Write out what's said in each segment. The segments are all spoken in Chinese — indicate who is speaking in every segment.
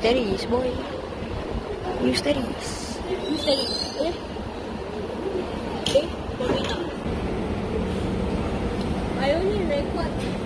Speaker 1: studies, boy. You studies.
Speaker 2: You studies, eh? okay? Okay? I only record.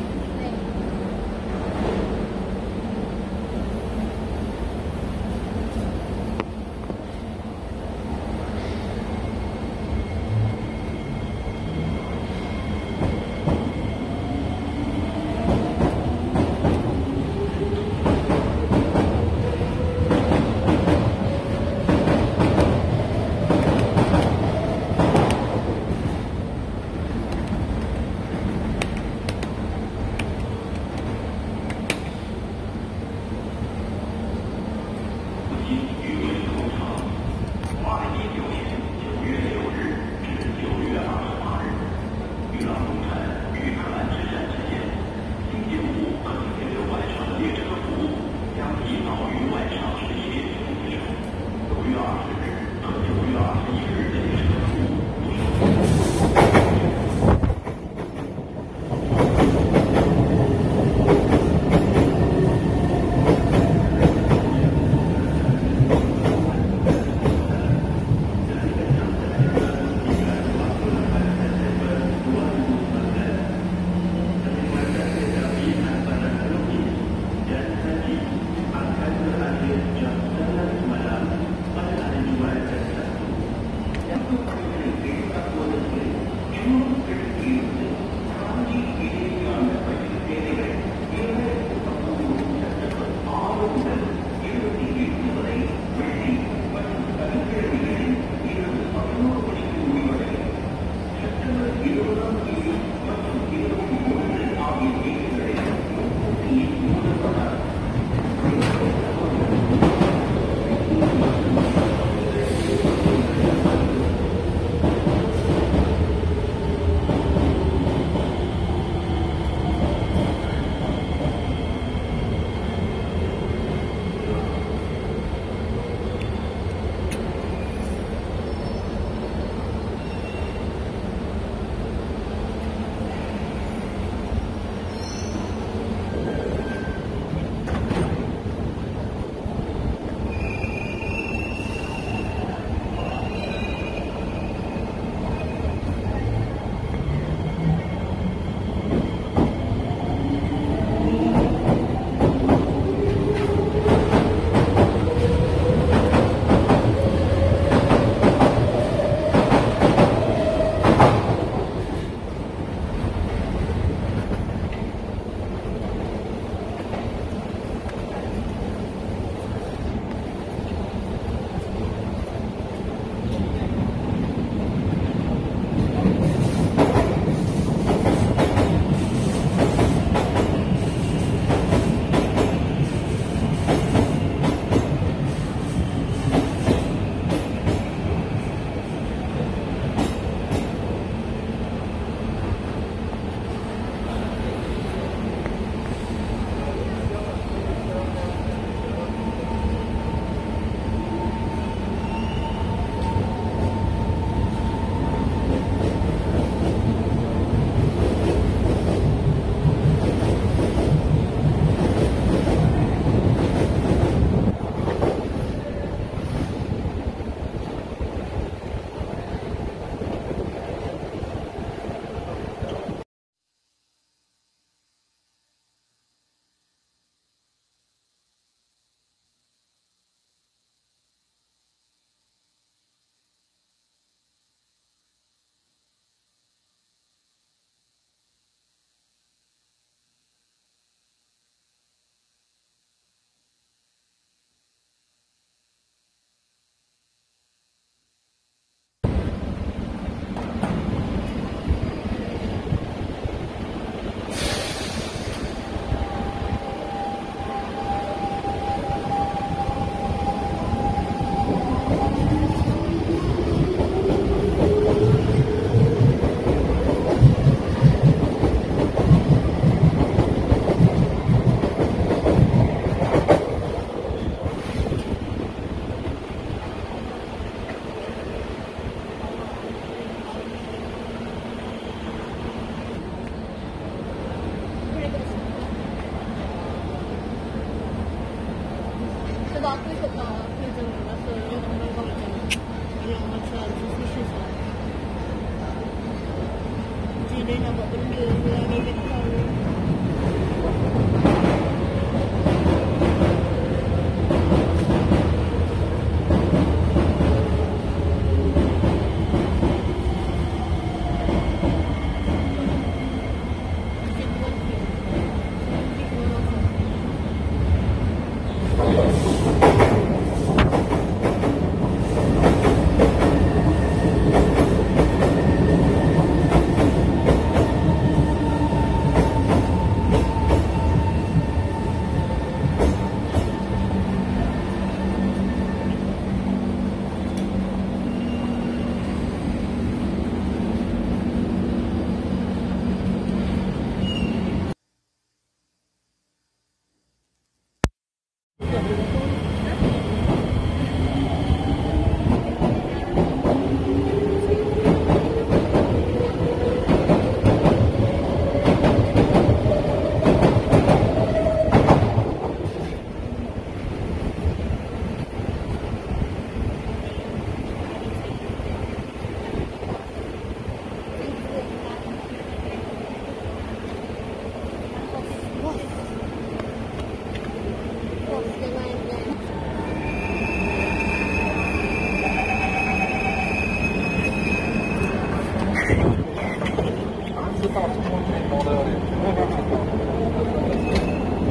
Speaker 3: 知道中国最多的，没有办法到。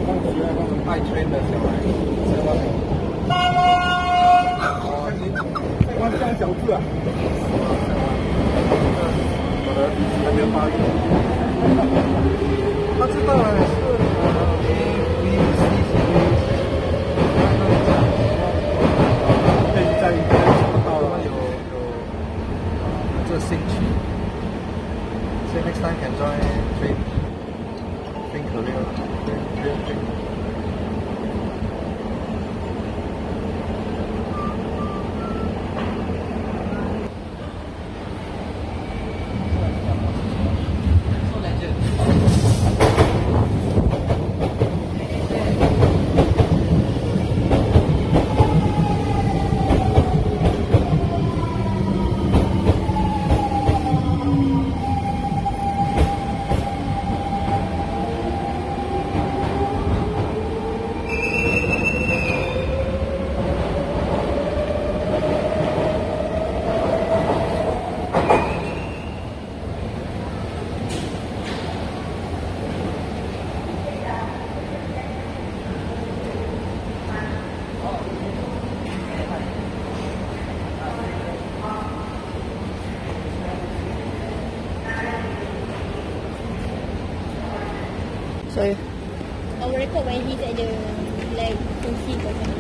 Speaker 3: 放学那种爱吹的小孩，在外面。啊，开关下小字啊。我的鼻子还没有发育。
Speaker 2: Record when he's at the like kursi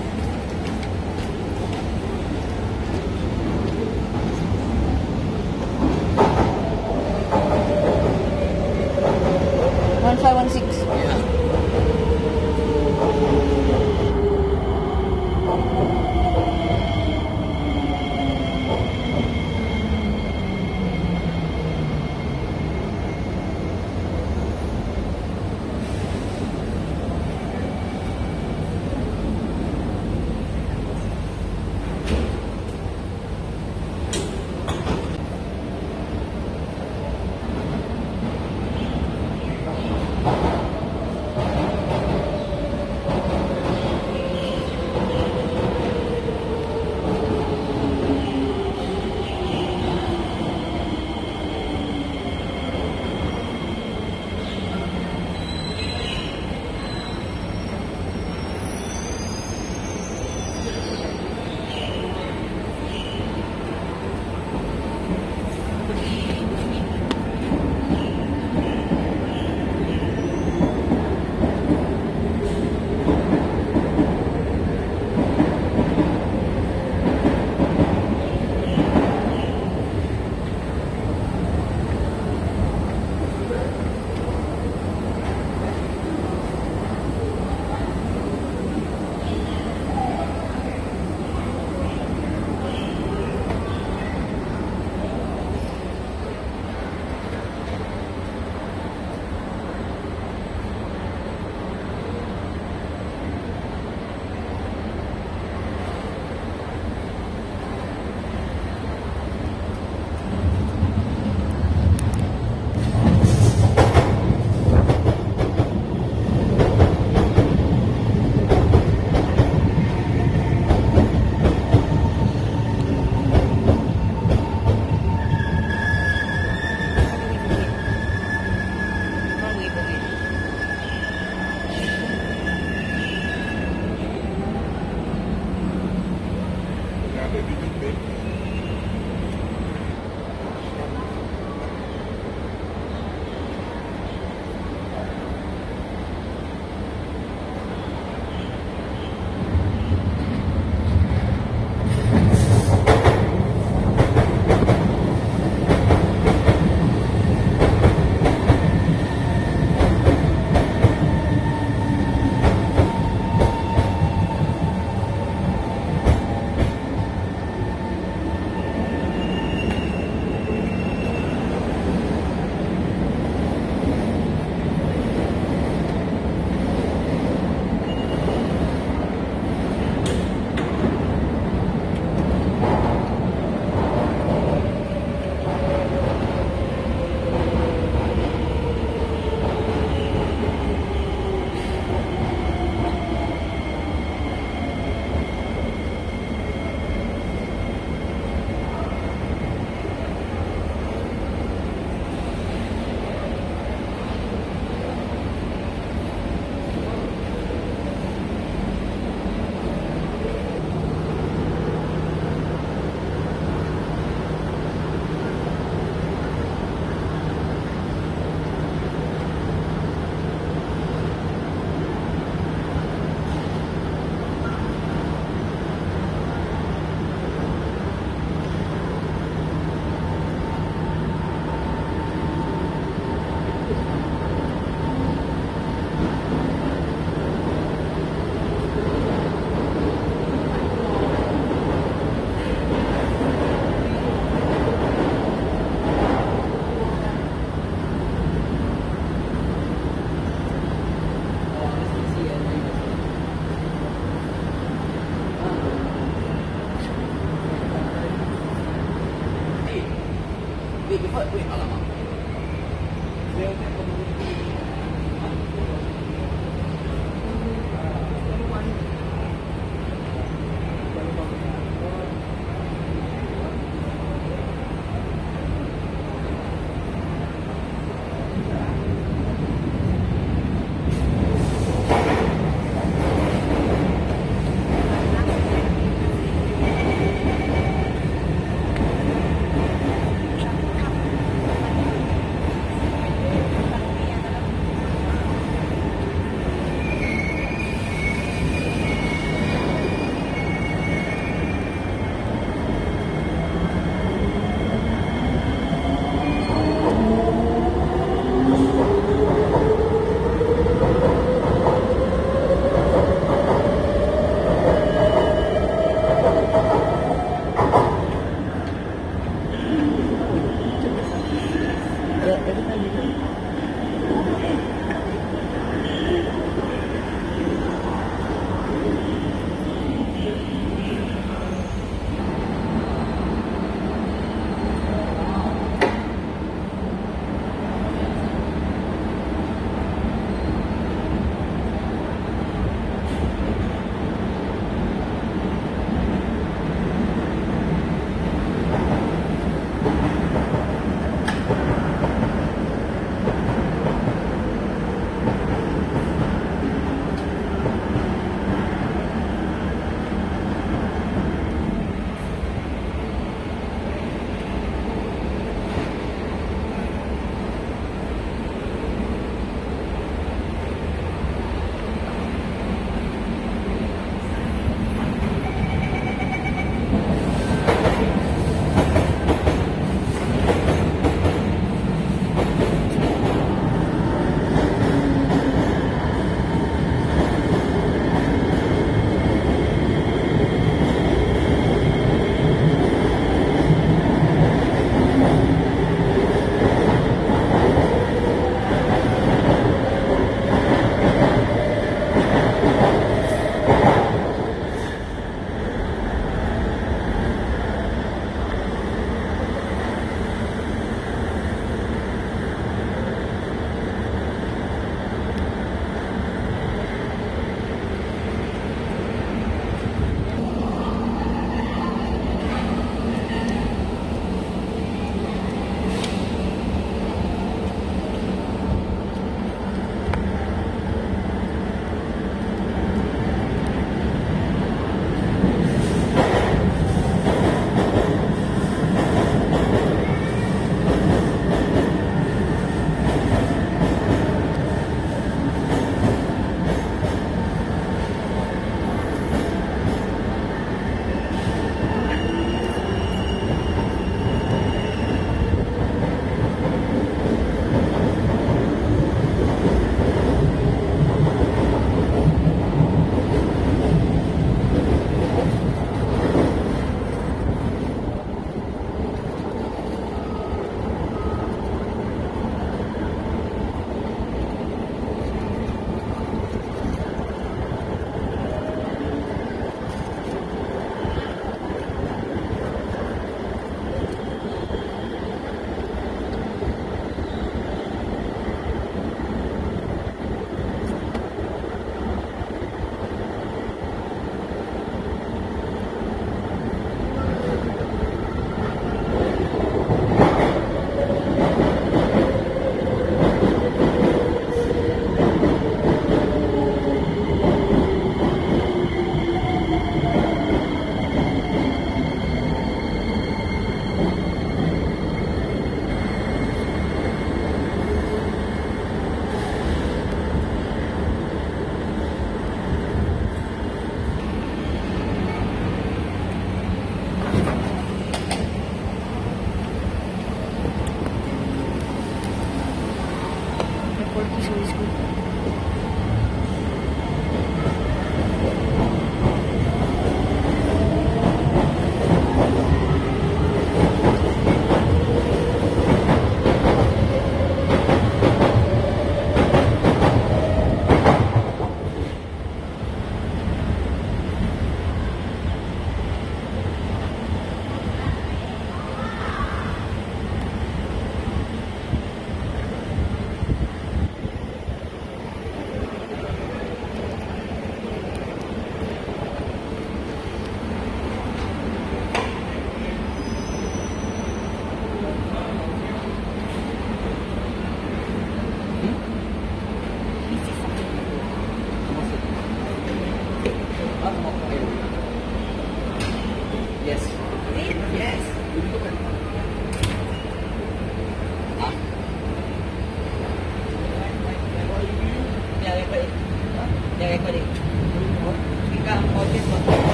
Speaker 2: 你不会喂它
Speaker 1: 了
Speaker 2: 吗？